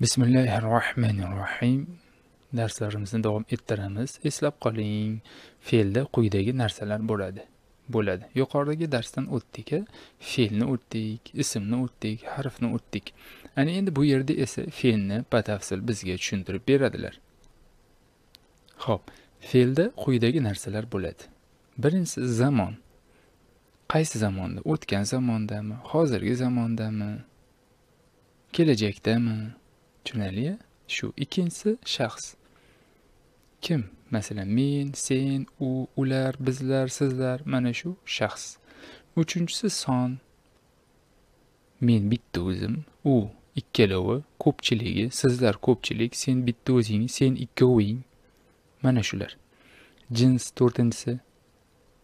bismillahi rohmanir rohim darslarimizni davom ettiramiz. Eslab qoling. Fe'lda quyidagi narsalar bo'ladi. Bo'ladi. Yuqoridagi darsdan o'tdik fe'lni o'tdik ismni o'tdik harfni o'tdik. Ana endi bu yerda esa fe'lni batafsil bizga tushuntirib beradilar. Ho'p fe'lda quyidagi narsalar bo'ladi. Birinchisi zamon. Qaysi zamonda? O'tgan zamondami? Hozirgi zamondami? Kelajakdami? Tushunarli? Shu ikkinchisi shaxs. Kim? Masalan men sen u ular bizlar sizlar. Mana shu shaxs. Uchinchisi son. Men bitta o'zim. U ikkalovi ko'pchiligi sizlar ko'pchilik sen bitta o'zing sen ikkoving mana shular. Jins to'rtinchisi.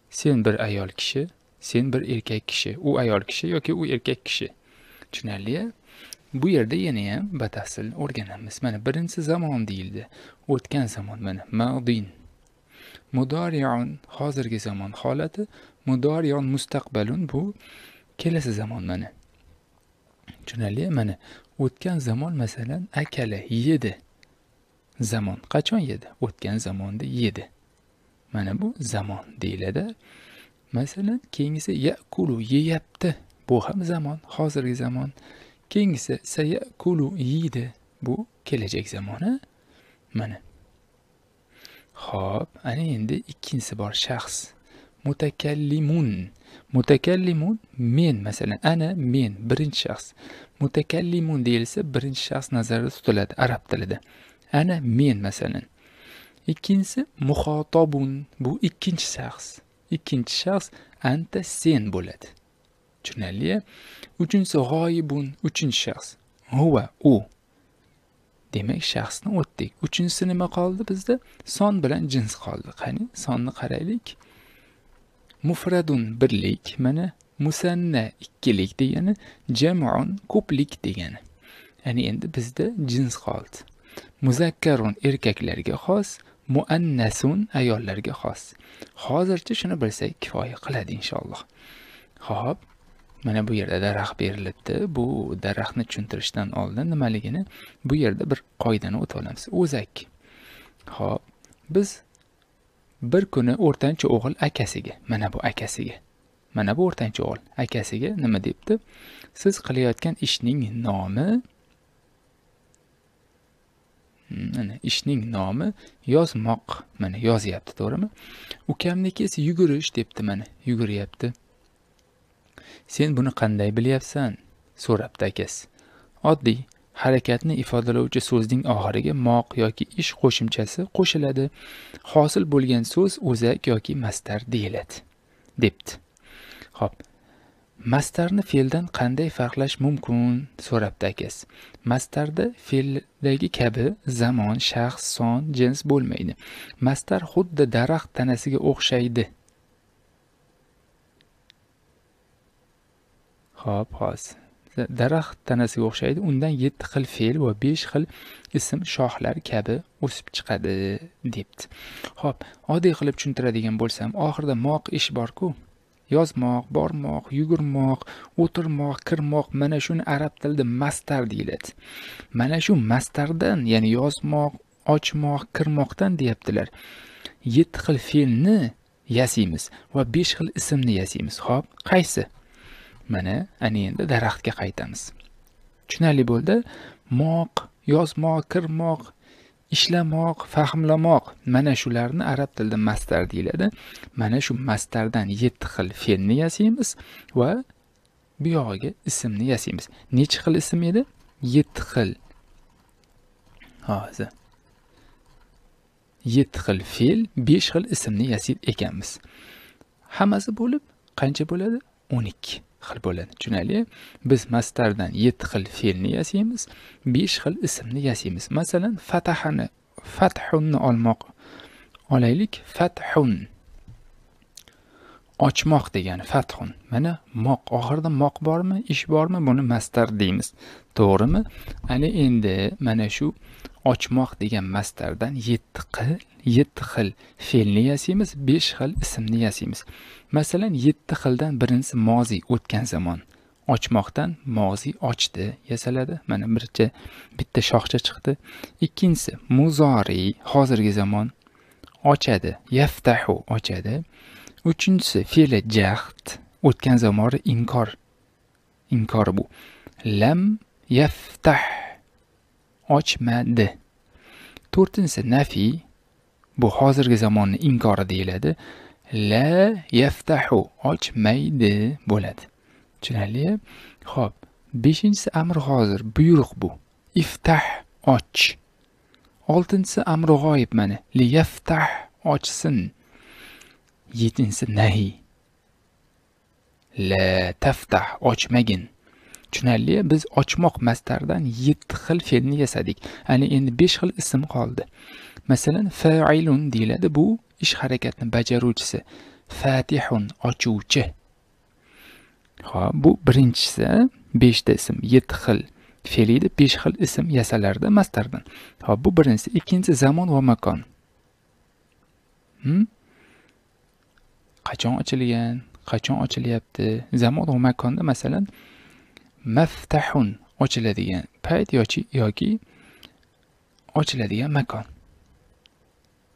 Sen bir ayol kishi sen bir erkak kishi. U ayol kishi yoki u erkak kishi. Tushunarli bu yerda yana ham batafsil o'rganamiz. Mana birinchi zamon deyildi. O'tgan zamon mana madin mudorion hozirgi zamon holati mudorion mustaqbalun bu kelasi zamon mana. Tushunarli mana o'tgan zamon masalan akala yedi zamon. Qachon yedi? O'tgan zamonda yedi. Mana bu zamon deyiladi. Masalan keyingisi yakulu yeyapti. Bu ham zamon hozirgi zamon. Keyingisi sayakulu yeydi bu kelajak zamoni mana. Ho'p ana endi ikkinchisi bor shaxs. Mutakallimun. Mutakallimun men masalan ana men birinchi shaxs. Mutakallimun deyilsa birinchi shaxs nazarda tutiladi arab tilida. Ana men masalan. Ikkinchisi muxotobun bu ikkinchi shaxs. Ikkinchi shaxs anta sen bo'ladi. Tushunarli. Uchinchisi g'oyibun uchinchi shaxs. Huva u. Demak shaxsni o'tdik. Uchinchisi nima qoldi bizda? Son bilan jins qoldi. Qani? Sonni qaraylik. Mufradun birlik mana musanna ikkilik degani jamun ko'plik degani. Ya'ni endi bizda jins qoldi. Muzakkarun erkaklarga xos muannasun ayollarga xos. Hozircha shuni bilsak kifoya qiladi inshaalloh. Ho'p mana bu yerda daraxt berilibdi. Bu daraxtni tushuntirishdan oldin nimaligini bu yerda bir qoidani o'tib olamiz. O'zak. Ho'p biz bir kuni o'rtancha o'g'il akasiga mana bu akasiga mana bu o'rtancha o'g'il akasiga nima debdi? Siz qilayotgan ishning nomi mana ishning nomi yozmoq mana yozyapti to'g'rimi? Ukamniki esa yugurish debdi mana yuguryapti sen buni qanday bilyapsan? so'rabdi akasi. Oddiy harakatni ifodalovchi so'zning oxiriga moq yoki ish qo'shimchasi qo'shiladi. Hosil bo'lgan so'z o'zak yoki mastar deyiladi debdi. Ho'p mastarni fe'ldan qanday farqlash mumkin? so'rabdi akasi. Mastarda fe'ldagi kabi zamon shaxs son jins bo'lmaydi. Mastar xuddi daraxt tanasiga o'xshaydi. Xo'p, hozir. Daraxt tanasiga o'xshaydi. Undan 7 xil fe'l va 5 xil ism shoxlar kabi o'sib chiqadi, debdi. Xo'p, oddiy qilib tushuntiradigan bo'lsam, oxirida moq ish bor-ku. Yozmoq, bormoq, yugurmoq, o'tirmoq, kirmoq, mana shuni arab tilida mastar deyiladi. Mana shu mastardan, ya'ni yozmoq, ochmoq, kirmoqdan deyaptilar. 7 xil fe'lni yasaymiz va 5 xil ismni yasaymiz. Xo'p, qaysi? Mana ana endi daraxtga qaytamiz. Tushunarli bo'ldi. Moq yozmoq kirmoq ishlamoq fahmlamoq. Mana shularni arab tilida mastar deyiladi. Mana shu mastardan yetti xil fe'lni yasaymiz va buyog'iga ismni yasaymiz. Nechi xil ism edi? Yetti xil. Hozir. Yetti xil fe'l besh xil ismni yasay ekanmiz. Hammasi bo'lib qancha bo'ladi? O'n ikki. Xil bo'ladi. Tushunarli. Biz mastardan yetti xil fe'lni yasaymiz besh xil ismni yasaymiz. Masalan fatahani fathunni olmoq olaylik. Fathun. Ochmoq degani fathun. Mana moq. Oxirida moq bormi ish bormi buni mastar deymiz. To'g'rimi? Ana endi mana shu ochmoq degan mastardan yetti xil yetti xil fe'lni yasaymiz besh xil ismni yasaymiz. Masalan yetti xildan birinchisi moziy o'tgan zamon. Ochmoqdan moziy ochdi yasaladi. Mana bircha bitta shoxcha chiqdi. Ikkinchisi muzoriy hozirgi zamon. Ochadi. Yaftahu ochadi. Uchinchisi fe'li jahd o'tgan zamoni inkor inkor bu. Lam yaftah ochmadi. To'rtinchisi nafiy bu hozirgi zamonni inkori deyiladi. La yaftahu ochmaydi bo'ladi. Tushunarli ho'p beshinchisi amr hozir buyruq bu. Iftah och. Oltinchisi amri g'oyib mana li yaftah ochsin. Nahiy la taftah ochmagin. Tushunarli biz ochmoq mastardan yetti xil fe'lni yasadik. Ana endi besh xil ism qoldi. Masalan failun deyiladi. Bu ish harakatni bajaruvchisi. Fatihun ochuvchi. Ho'p bu birinchisi. Beshta ism yetti xil fe'l edi. Besh xil ism yasalarda mastardan. Ho'p bu birinchisi. Ikkinchisi zamon va makon. Hmm? Qachon ochilgan? Qachon ochilyapti? Zamon va makonda masalan maftahun ochiladigan payt yoki yoki ochiladigan makon.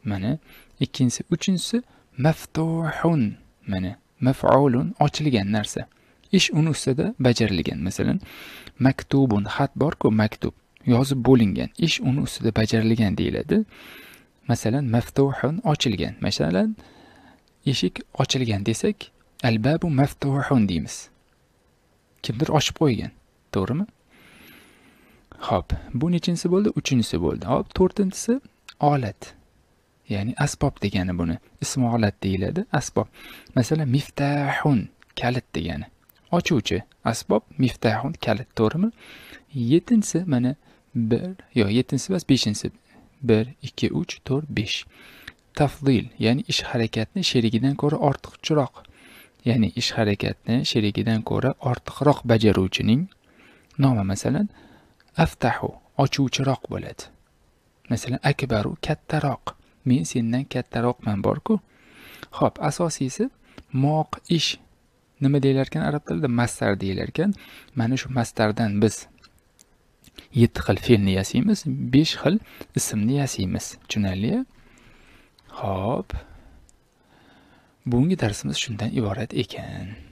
Mana ikkinchisi uchinchisi maftuhun mana maf'ulun ochilgan narsa. Ish uni ustida bajarilgan masalan maktubun xat borku maktub yozib bo'lingan. Ish uni ustida bajarilgan deyiladi. Masalan maftuhun ochilgan masalan eshik ochilgan desak albabu maftuhun deymiz. Kimdir ochib qo'ygan to'g'rimi? Ho'p bu nechinchisi bo'ldi? Uchinchisi bo'ldi. Hop to'rtinchisi olat ya'ni asbob degani buni. Ismi olat deyiladi asbob. Masalan miftahun kalit degani. Ochuvchi asbob miftahun kalit to'g'rimi? Yettinchisi mana bir yo yettinchisi emas beshinchisi bir ikki uch to'rt besh. Tafdil ya'ni ish harakatni sherigidan ko'ra ortiqchiroq ya'ni ish harakatni sherigidan ko'ra ortiqroq bajaruvchining nomi masalan aftahu ochuvchiroq bo'ladi. Masalan akbaru kattaroq. Men sendan kattaroqman borku. Ho'p asosiysi moq ish. Nima deyilarkan arab tilida? Mastar deyilarkan mana shu mastardan biz yetti xil fe'lni yasaymiz besh xil ismni yasaymiz. Tushunarli ho'p bugungi darsimiz shundan iborat ekan.